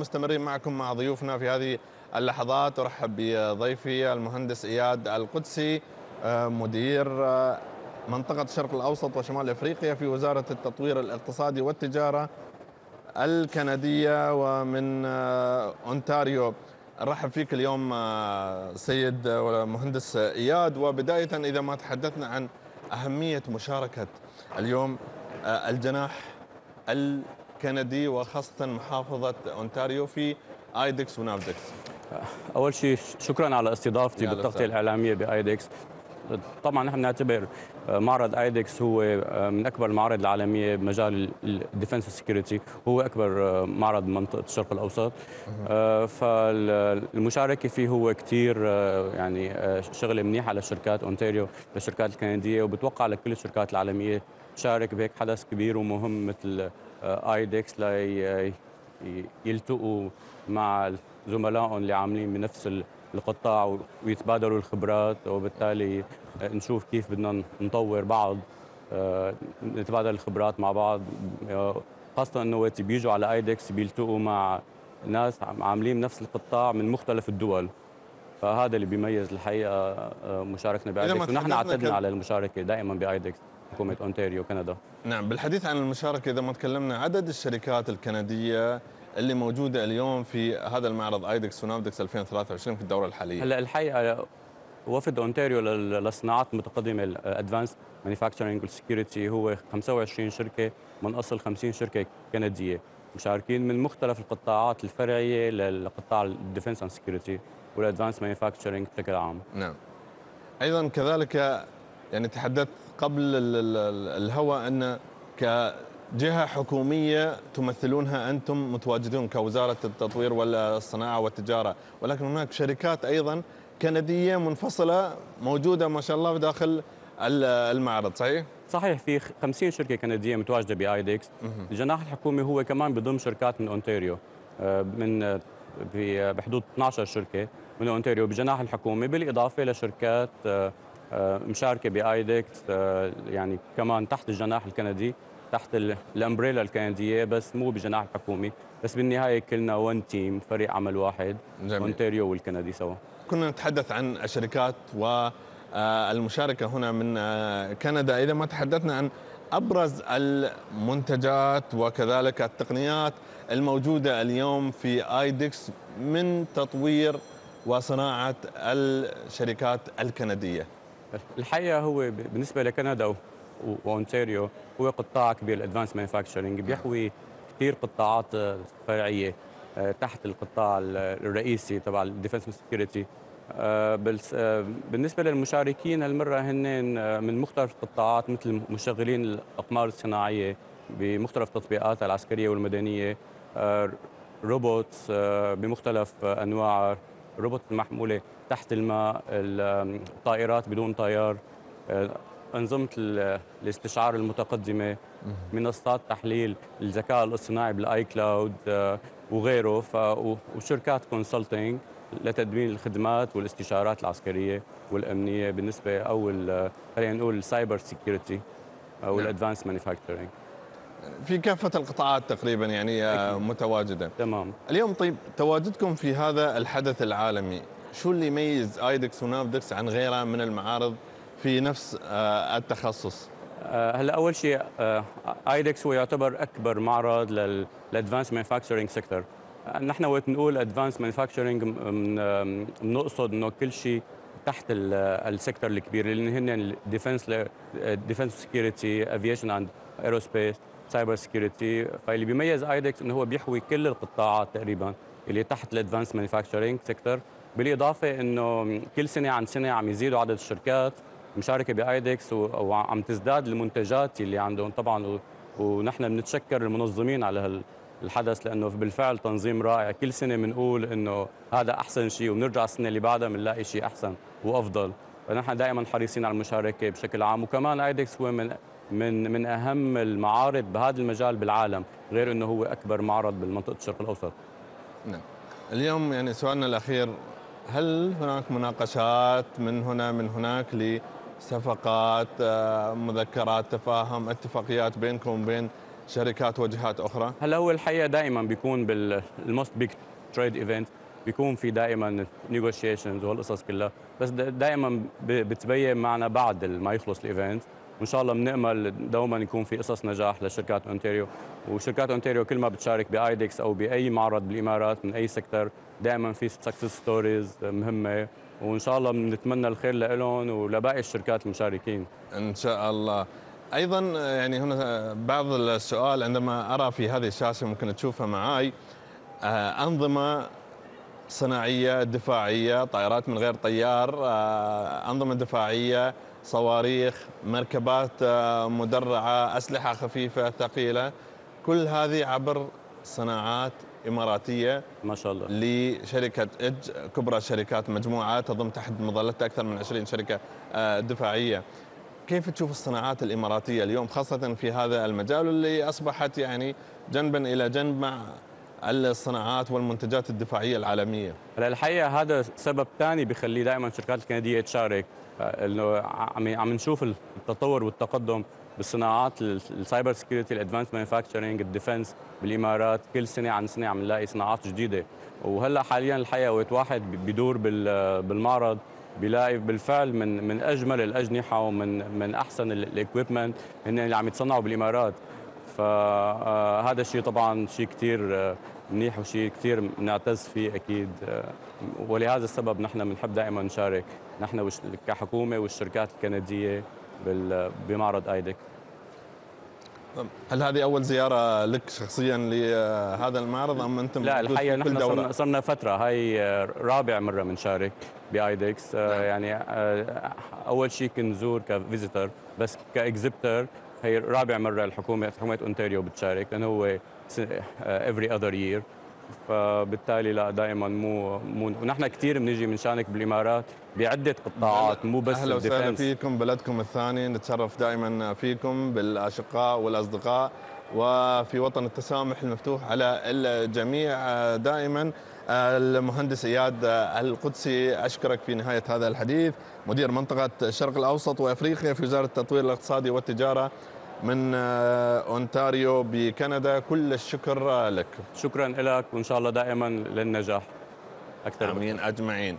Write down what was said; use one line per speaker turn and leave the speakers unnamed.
مستمرين معكم مع ضيوفنا في هذه اللحظات. أرحب بضيفي المهندس إياد القدسي آه، مدير آه، منطقة الشرق الأوسط وشمال إفريقيا في وزارة التطوير الاقتصادي والتجارة الكندية ومن آه، أونتاريو. نرحب فيك اليوم سيد مهندس إياد. وبداية إذا ما تحدثنا عن أهمية مشاركة اليوم الجناح كندي وخاصة محافظة أونتاريو في آيدكس ونافدكس
أول شيء شكرا على استضافتي بالتغطية الإعلامية بآيدكس طبعا نحن نعتبر معرض ايدكس هو من أكبر المعارض العالمية بمجال ال defense وال security. هو أكبر معرض منطقة الشرق الأوسط. فالمشاركة فيه هو كثير يعني شغلة منيحة للشركات أونتاريو للشركات الكندية وبتوقع لكل الشركات العالمية تشارك بهيك حدث كبير ومهم مثل ايدكس ليلتقوا مع زملائهم اللي عاملين بنفس القطاع ويتبادلوا الخبرات وبالتالي نشوف كيف بدنا نطور بعض آه، نتبادل الخبرات مع بعض. آه، خاصة إنه وقت بيجوا على ايدكس بيلتقوا مع ناس عاملين نفس القطاع من مختلف الدول. فهذا اللي بيميز الحقيقة آه، مشاركنا بايدكس ونحن اعتدنا على المشاركة دائما بايدكس حكومة أونتاريو كندا.
نعم بالحديث عن المشاركة إذا ما تكلمنا عدد الشركات الكندية اللي موجودة اليوم في هذا المعرض ايدكس ونافدكس 2023 في الدورة الحالية؟
هلأ الحقيقة وفد أونتاريو للصناعات المتقدمة ال advanced manufacturing وال security هو 25 شركة من أصل 50 شركة كندية مشاركين من مختلف القطاعات الفرعية للقطاع ال defence and security وال advanced manufacturing بشكل عام.
نعم. أيضا كذلك يعني تحدثت قبل الهواء أن كجهة حكومية تمثلونها أنتم متواجدون كوزارة التطوير والصناعة والتجارة. ولكن هناك شركات أيضا كندية منفصلة موجودة ما شاء الله داخل المعرض صحيح؟
صحيح في 50 شركة كندية متواجدة بايدكس الجناح الحكومي هو كمان بضم شركات من أونتاريو آه، من بحدود 12 شركة من أونتاريو بجناح الحكومي بالإضافة لشركات آه، آه، مشاركة بايدكس آه، يعني كمان تحت الجناح الكندي تحت ال umbrella الكندية بس مو بجناح الحكومي بس بالنهاية كلنا one team فريق عمل واحد جميل. أونتاريو والكندي سوا.
كنا نتحدث عن الشركات والمشاركه هنا من آه، كندا. إذا ما تحدثنا عن أبرز المنتجات وكذلك التقنيات الموجودة اليوم في ايدكس من تطوير وصناعة الشركات الكندية.
الحقيقة هو بالنسبة لكندا وأونتاريو هو قطاع كبير ال advanced manufacturing بيحوي كثير قطاعات فرعية آه، تحت القطاع الرئيسي تبع ال defence security آه، آه، بالنسبة للمشاركين هالمرة هن من مختلف القطاعات مثل مشغلين الأقمار الصناعية بمختلف التطبيقات العسكرية والمدنية robots بمختلف أنواع روبوت المحموله تحت الماء الطائرات بدون طيار آه، أنظمة الاستشعار المتقدمة منصات تحليل الذكاء الاصطناعي بال AI cloud آه، وغيره. وشركات consulting لتأمين الخدمات والاستشارات العسكرية والأمنية بالنسبة أو خلينا نقول ال cyber security أو ال advanced manufacturing
في كافة القطاعات تقريبا يعني آه، متواجدة.
تمام.
اليوم طيب تواجدكم في هذا الحدث العالمي شو اللي يميز آيدكس ونافدكس عن غيرها من المعارض في نفس آه، التخصص؟
آه، هلا أول شيء آيدكس هو يعتبر أكبر معرض لل advanced manufacturing sector. نحن وقت نقول advanced manufacturing بنقصد إنه كل شيء تحت ال sector الكبير اللي هن ال defence defence security aviation and aerospace cyber security فاللي بيميز آيدكس إنه هو بيحوي كل القطاعات تقريبا اللي تحت ال advanced manufacturing sector بالإضافة إنه كل سنة عن سنة عم يزيدوا عدد الشركات مشاركة بايدكس وعم تزداد المنتجات اللي عندهم. طبعا ونحن بنتشكر المنظمين على الحدث لأنه بالفعل تنظيم رائع. كل سنة بنقول إنه هذا أحسن شيء وبنرجع السنة اللي بعدها بنلاقي شيء أحسن وأفضل. فنحن دائما حريصين على المشاركة بشكل عام. وكمان آيدكس هو من من من أهم المعارض بهذا المجال بالعالم غير إنه هو أكبر معرض بالمنطقة الشرق الأوسط.
نعم. اليوم يعني سؤالنا الأخير هل هناك مناقشات من هنا من هناك لصفقات آه، مذكرات تفاهم اتفاقيات بينكم وبين شركات وجهات أخرى؟
هلا هو الحقيقة دائما بيكون بال most big trade event بيكون في دائما negotiations وهالقصص كلها. بس دائما بتبين معنا بعد ما يخلص ال event وإن شاء الله بنأمل دوما يكون في قصص نجاح لشركات أونتاريو. وشركات أونتاريو كل ما بتشارك بايدكس أو بأي معرض بالإمارات من أي sector دائما في success stories مهمة. وإن شاء الله بنتمنى الخير لهم ولباقي الشركات المشاركين.
إن شاء الله. أيضا يعني هنا بعض السؤال عندما أرى في هذه الشاشة ممكن تشوفها معي آه، أنظمة صناعية دفاعية طائرات من غير طيار آه، أنظمة دفاعية صواريخ مركبات آه، مدرعة أسلحة خفيفة ثقيلة. كل هذه عبر صناعات إماراتية
ما شاء الله.
لشركة اج كبرى شركات مجموعة تضم تحت مظلتها أكثر من 20 شركة دفاعية. كيف تشوف الصناعات الإماراتية اليوم خاصة في هذا المجال اللي أصبحت يعني جنبا إلى جنب مع الصناعات والمنتجات الدفاعية
العالمية. الحقيقة هذا سبب ثاني بيخلي دائما الشركات الكنديه تشارك آه، إنه عم عم نشوف التطور والتقدم بالصناعات ال cyber security ال advanced manufacturing ال defence بالإمارات. كل سنة عن سنة عم نلاقي صناعات جديدة. وهلأ حاليا الحقيقة وقت واحد بدور بالمعرض بيلاقي بالفعل من من أجمل الأجنحة ومن من أحسن الاكويبمنت هن اللي عم يتصنعوا بالإمارات. فهذا الشيء طبعا شيء كثير منيح وشيء كثير نعتز فيه أكيد ولهذا السبب نحن بنحب دائما نشارك نحن كحكومة والشركات الكندية بمعرض آيدك
هل هذه أول زيارة لك شخصيا لهذا المعرض أم أنتم
لا الحقيقة نحن صرنا, صرنا فترة هاي رابع مرة بنشارك بآيدكس نعم. يعني آه، أول شيء كنت نزور ك visitor بس ك exhibitor هي رابع مرة الحكومة حكومه أونتاريو بتشارك لأنه هو every other year فبالتالي لا دائما مو مو ونحن كثير بنجي بنشارك بالإمارات بعدة قطاعات مو بس
أهلا وسهلا فيكم بلدكم الثاني نتشرف دائما فيكم بالأشقاء والأصدقاء وفي وطن التسامح المفتوح على الجميع دائما. المهندس إياد القدسي أشكرك في نهاية هذا الحديث. مدير منطقة الشرق الأوسط وأفريقيا في وزارة التطوير الاقتصادي والتجارة من أونتاريو بكندا. كل الشكر لك.
شكرا لك وإن شاء الله دائما للنجاح.
أكثر آمين أجمعين.